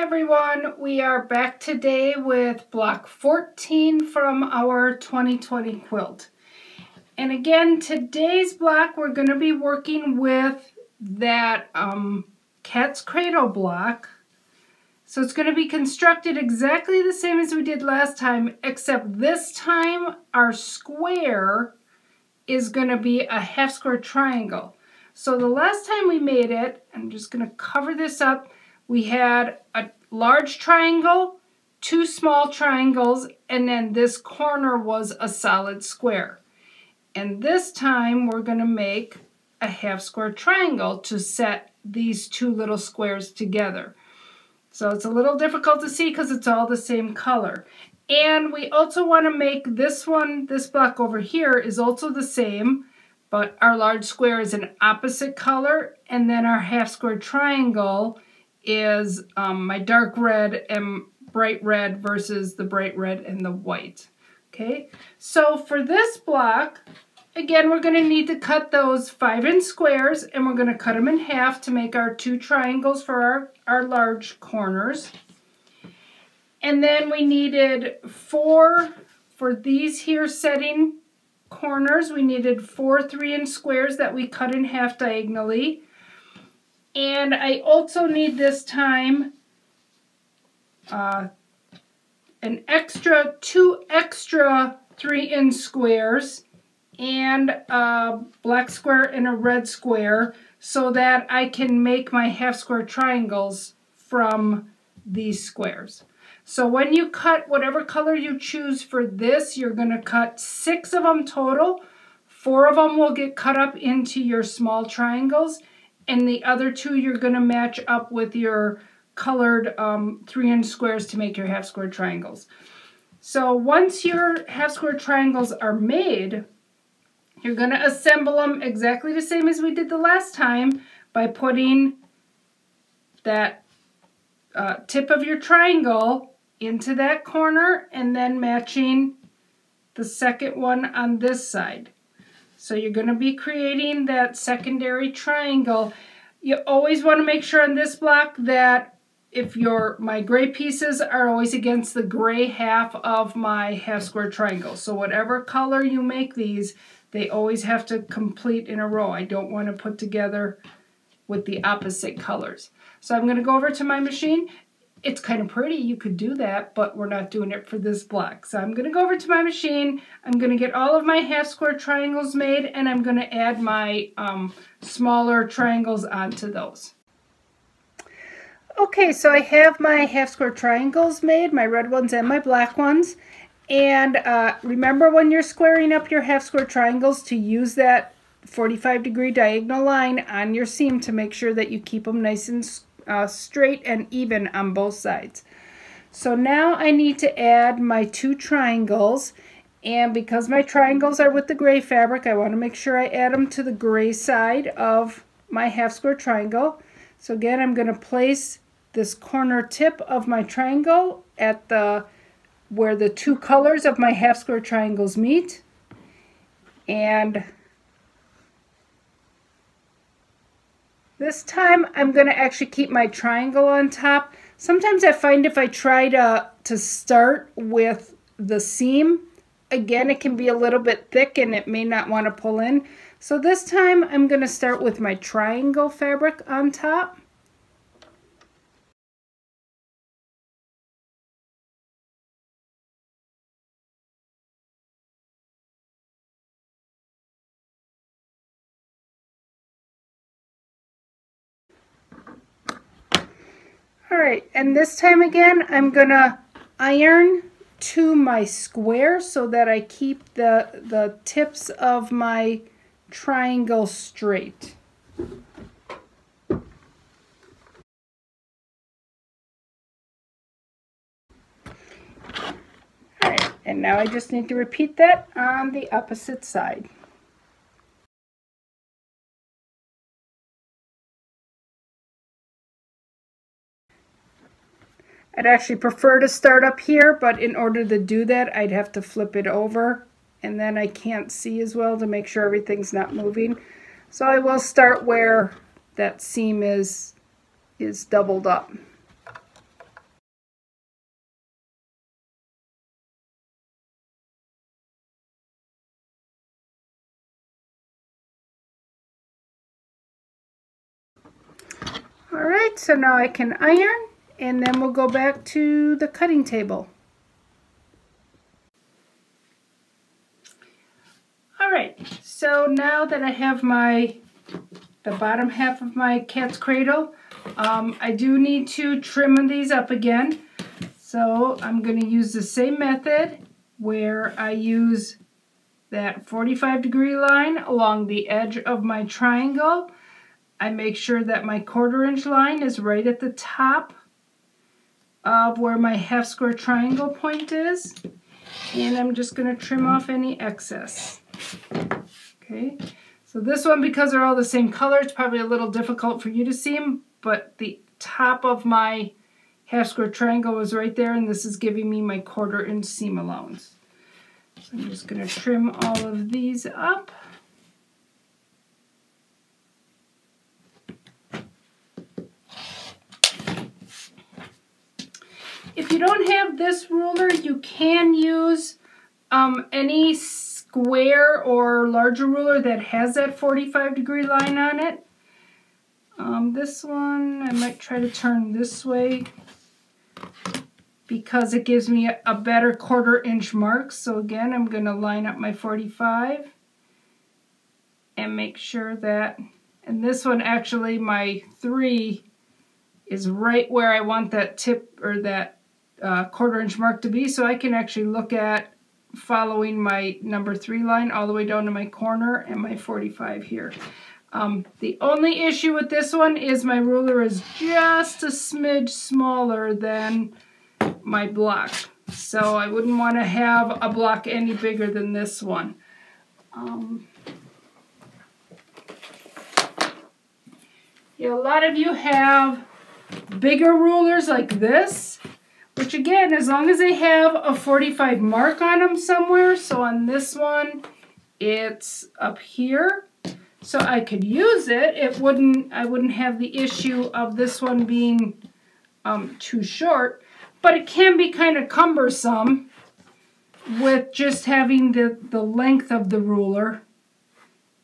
everyone, we are back today with block 14 from our 2020 quilt. And again, today's block we're going to be working with that um, cat's cradle block. So it's going to be constructed exactly the same as we did last time, except this time our square is going to be a half square triangle. So the last time we made it, I'm just going to cover this up, we had a large triangle, two small triangles, and then this corner was a solid square. And this time we're going to make a half square triangle to set these two little squares together. So it's a little difficult to see because it's all the same color. And we also want to make this one, this block over here is also the same, but our large square is an opposite color, and then our half square triangle is um, my dark red and bright red versus the bright red and the white. Okay, so for this block, again, we're going to need to cut those 5 inch squares and we're going to cut them in half to make our two triangles for our, our large corners. And then we needed four, for these here setting corners, we needed four 3 inch squares that we cut in half diagonally. And I also need this time uh, an extra, two extra three inch squares and a black square and a red square so that I can make my half square triangles from these squares. So when you cut whatever color you choose for this, you're going to cut six of them total. Four of them will get cut up into your small triangles and the other two you're going to match up with your colored um, three inch squares to make your half square triangles. So once your half square triangles are made, you're going to assemble them exactly the same as we did the last time by putting that uh, tip of your triangle into that corner and then matching the second one on this side. So you're going to be creating that secondary triangle. You always want to make sure on this block that if your my gray pieces are always against the gray half of my half square triangle. So whatever color you make these, they always have to complete in a row. I don't want to put together with the opposite colors. So I'm going to go over to my machine it's kind of pretty, you could do that, but we're not doing it for this block. So I'm going to go over to my machine, I'm going to get all of my half square triangles made, and I'm going to add my um, smaller triangles onto those. Okay, so I have my half square triangles made, my red ones and my black ones. And uh, remember when you're squaring up your half square triangles to use that 45 degree diagonal line on your seam to make sure that you keep them nice and uh, straight and even on both sides. So now I need to add my two triangles and because my triangles are with the gray fabric I want to make sure I add them to the gray side of my half square triangle. So again I'm going to place this corner tip of my triangle at the where the two colors of my half square triangles meet and This time I'm going to actually keep my triangle on top. Sometimes I find if I try to, to start with the seam, again it can be a little bit thick and it may not want to pull in. So this time I'm going to start with my triangle fabric on top. All right, and this time again, I'm gonna iron to my square so that I keep the, the tips of my triangle straight. All right, and now I just need to repeat that on the opposite side. I'd actually prefer to start up here, but in order to do that, I'd have to flip it over. And then I can't see as well to make sure everything's not moving. So I will start where that seam is, is doubled up. All right, so now I can iron and then we'll go back to the cutting table. All right, so now that I have my the bottom half of my cat's cradle, um, I do need to trim these up again. So I'm going to use the same method where I use that 45 degree line along the edge of my triangle. I make sure that my quarter inch line is right at the top of where my half square triangle point is. And I'm just going to trim off any excess. Okay, so this one, because they're all the same color, it's probably a little difficult for you to see them, but the top of my half square triangle was right there, and this is giving me my quarter inch seam allowance. So I'm just going to trim all of these up. If you don't have this ruler, you can use um, any square or larger ruler that has that 45 degree line on it. Um, this one, I might try to turn this way because it gives me a, better quarter inch mark. So again, I'm going to line up my 45 and make sure that, and this one actually, my 3 is right where I want that tip or that uh, quarter inch mark to be. So I can actually look at following my number 3 line all the way down to my corner and my 45 here. Um, the only issue with this one is my ruler is just a smidge smaller than my block. So I wouldn't want to have a block any bigger than this one. Um, yeah, a lot of you have bigger rulers like this, which again, as long as they have a 45 mark on them somewhere, so on this one, it's up here. So I could use it. It wouldn't, I wouldn't have the issue of this one being um, too short, but it can be kind of cumbersome with just having the, the length of the ruler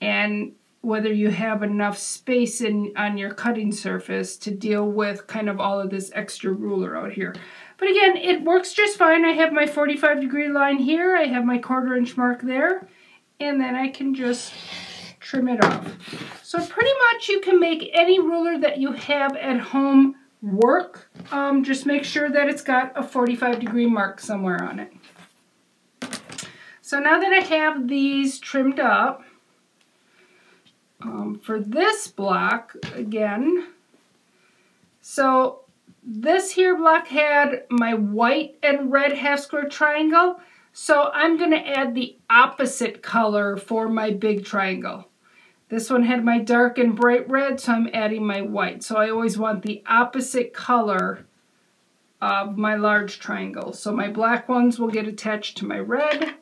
and whether you have enough space in on your cutting surface to deal with kind of all of this extra ruler out here. But again, it works just fine. I have my 45 degree line here. I have my quarter inch mark there. And then I can just trim it off. So pretty much you can make any ruler that you have at home work. Um, just make sure that it's got a 45 degree mark somewhere on it. So now that I have these trimmed up, um, for this block, again, so this here block had my white and red half square triangle, so I'm going to add the opposite color for my big triangle. This one had my dark and bright red, so I'm adding my white. So I always want the opposite color of my large triangle. So my black ones will get attached to my red,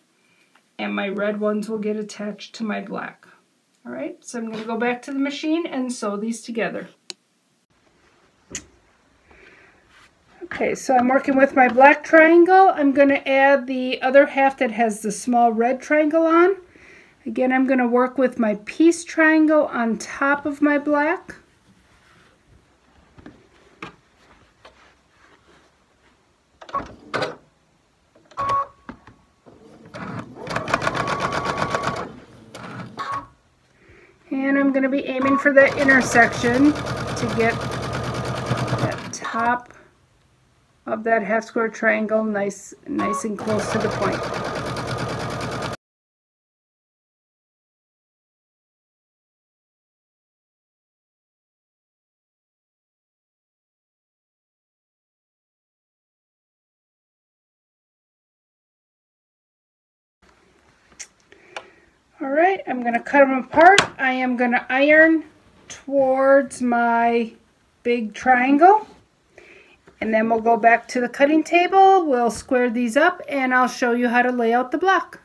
and my red ones will get attached to my black. All right, so I'm going to go back to the machine and sew these together. Okay, so I'm working with my black triangle. I'm going to add the other half that has the small red triangle on. Again, I'm going to work with my peace triangle on top of my black. And I'm going to be aiming for the intersection to get that top of that half square triangle nice, nice and close to the point. Right, I'm going to cut them apart. I am going to iron towards my big triangle. And then we'll go back to the cutting table. We'll square these up and I'll show you how to lay out the block.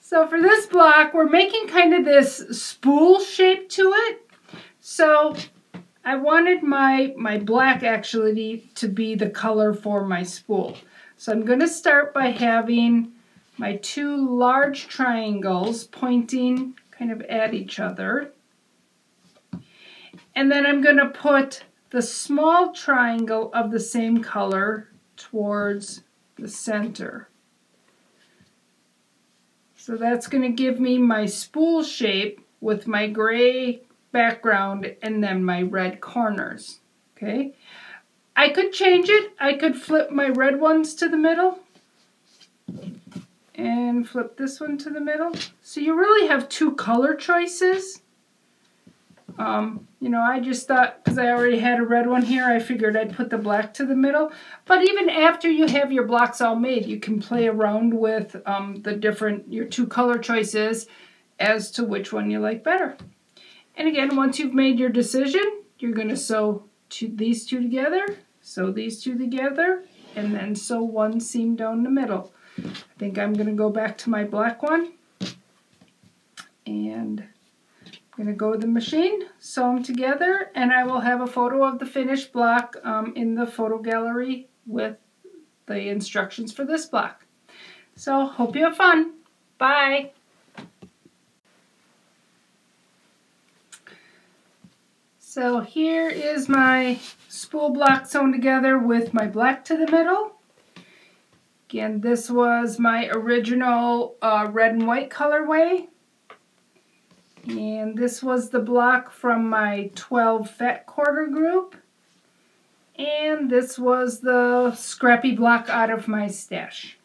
So for this block, we're making kind of this spool shape to it. So I wanted my, my black actually to be the color for my spool. So I'm going to start by having my two large triangles pointing kind of at each other. And then I'm going to put the small triangle of the same color towards the center. So that's going to give me my spool shape with my gray background and then my red corners. Okay. I could change it. I could flip my red ones to the middle and flip this one to the middle. So you really have two color choices. Um, you know, I just thought, because I already had a red one here, I figured I'd put the black to the middle. But even after you have your blocks all made, you can play around with um, the different, your two color choices as to which one you like better. And again, once you've made your decision, you're going to sew two, these two together, sew these two together, and then sew one seam down the middle. I think I'm going to go back to my black one. And I'm going to go the machine, sew them together, and I will have a photo of the finished block um, in the photo gallery with the instructions for this block. So, hope you have fun. Bye! So here is my spool block sewn together with my black to the middle. Again, this was my original uh, red and white colorway. And this was the block from my 12 fat quarter group. And this was the scrappy block out of my stash.